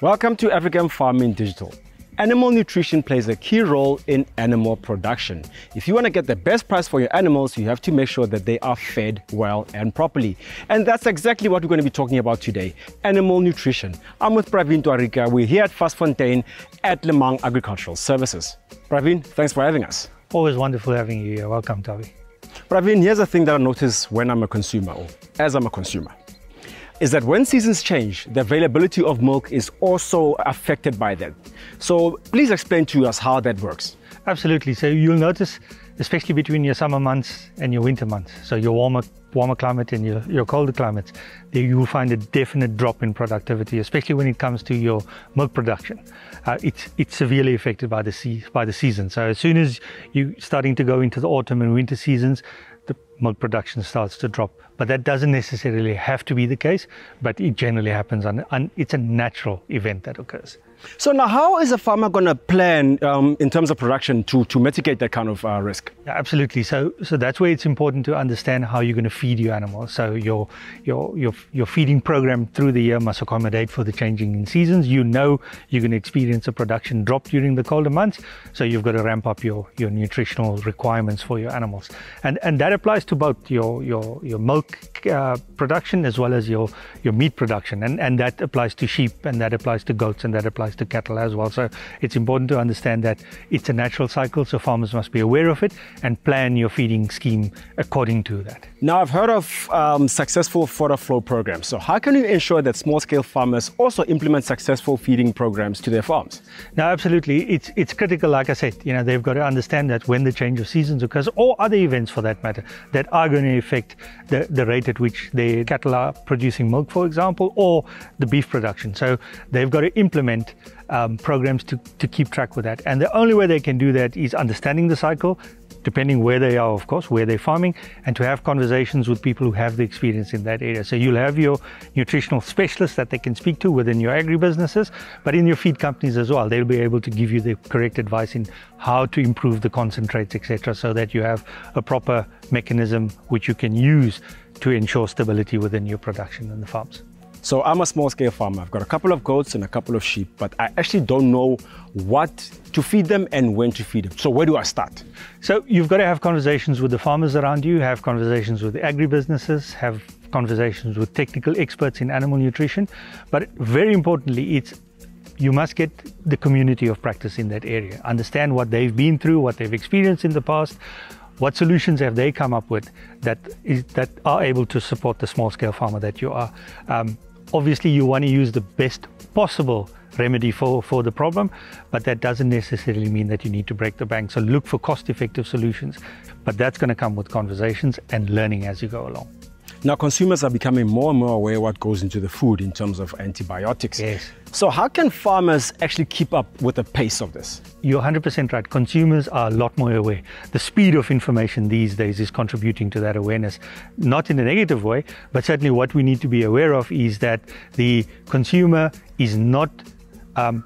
Welcome to African Farming Digital. Animal nutrition plays a key role in animal production. If you want to get the best price for your animals, you have to make sure that they are fed well and properly. And that's exactly what we're going to be talking about today, animal nutrition. I'm with Praveen Dwarika. We're here at Vastfontein at Lemang Agricultural Services. Praveen, thanks for having us. Always wonderful having you here. Welcome, Toby. Praveen, here's the thing that I notice when I'm a consumer, or as I'm a consumer is that when seasons change, the availability of milk is also affected by that. So please explain to us how that works. Absolutely. So you'll notice, especially between your summer months and your winter months, so your warmer warmer climate and your, your colder climates, you will find a definite drop in productivity, especially when it comes to your milk production. Uh, it's it's severely affected by the sea, by the season. So as soon as you're starting to go into the autumn and winter seasons, the milk production starts to drop. But that doesn't necessarily have to be the case, but it generally happens and it's a natural event that occurs. So now how is a farmer going to plan um, in terms of production to, to mitigate that kind of uh, risk? Yeah, absolutely. So, so that's where it's important to understand how you're going to feed your animals. So your, your, your, your feeding program through the year must accommodate for the changing in seasons. You know you're going to experience a production drop during the colder months. So you've got to ramp up your, your nutritional requirements for your animals. And, and that applies both your, your, your milk uh, production as well as your, your meat production. And, and that applies to sheep and that applies to goats and that applies to cattle as well. So it's important to understand that it's a natural cycle. So farmers must be aware of it and plan your feeding scheme according to that. Now I've heard of um, successful fodder flow programs. So how can you ensure that small scale farmers also implement successful feeding programs to their farms? Now, absolutely. It's, it's critical. Like I said, you know, they've got to understand that when the change of seasons occurs or other events for that matter that are going to affect the, the rate at which their cattle are producing milk, for example, or the beef production. So they've got to implement um, programs to, to keep track with that. And the only way they can do that is understanding the cycle, depending where they are, of course, where they're farming, and to have conversations with people who have the experience in that area. So you'll have your nutritional specialists that they can speak to within your agribusinesses, but in your feed companies as well. They'll be able to give you the correct advice in how to improve the concentrates, etc., so that you have a proper mechanism which you can use to ensure stability within your production in the farms. So I'm a small scale farmer. I've got a couple of goats and a couple of sheep, but I actually don't know what to feed them and when to feed them. So where do I start? So you've got to have conversations with the farmers around you, have conversations with the agribusinesses, have conversations with technical experts in animal nutrition. But very importantly, it's you must get the community of practice in that area. Understand what they've been through, what they've experienced in the past, what solutions have they come up with that is that are able to support the small scale farmer that you are. Um, Obviously, you want to use the best possible remedy for, for the problem, but that doesn't necessarily mean that you need to break the bank. So look for cost effective solutions, but that's going to come with conversations and learning as you go along. Now, consumers are becoming more and more aware what goes into the food in terms of antibiotics. Yes. So, how can farmers actually keep up with the pace of this? You're 100% right. Consumers are a lot more aware. The speed of information these days is contributing to that awareness, not in a negative way, but certainly what we need to be aware of is that the consumer is not um,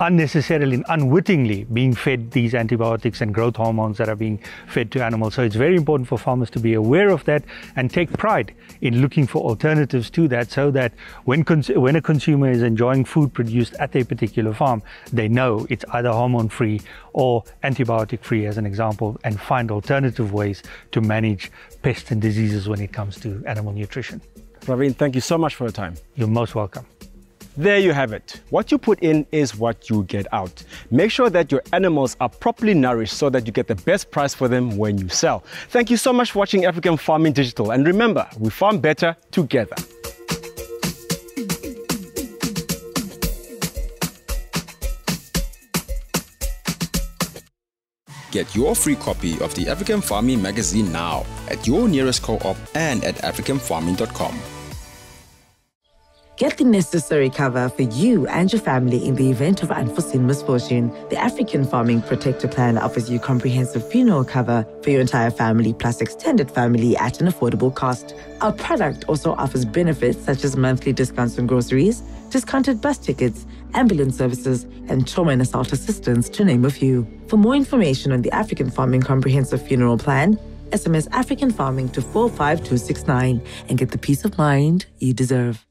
unnecessarily and unwittingly being fed these antibiotics and growth hormones that are being fed to animals. So it's very important for farmers to be aware of that and take pride in looking for alternatives to that so that when, when a consumer is enjoying food produced at a particular farm, they know it's either hormone free or antibiotic free as an example and find alternative ways to manage pests and diseases when it comes to animal nutrition. Praveen, thank you so much for your time. You're most welcome. There you have it. What you put in is what you get out. Make sure that your animals are properly nourished so that you get the best price for them when you sell. Thank you so much for watching African Farming Digital. And remember, we farm better together. Get your free copy of the African Farming magazine now at your nearest co-op and at africanfarming.com. Get the necessary cover for you and your family in the event of unforeseen misfortune. The African Farming Protector Plan offers you comprehensive funeral cover for your entire family plus extended family at an affordable cost. Our product also offers benefits such as monthly discounts on groceries, discounted bus tickets, ambulance services, and trauma and assault assistance, to name a few. For more information on the African Farming Comprehensive Funeral Plan, SMS African Farming to 45269 and get the peace of mind you deserve.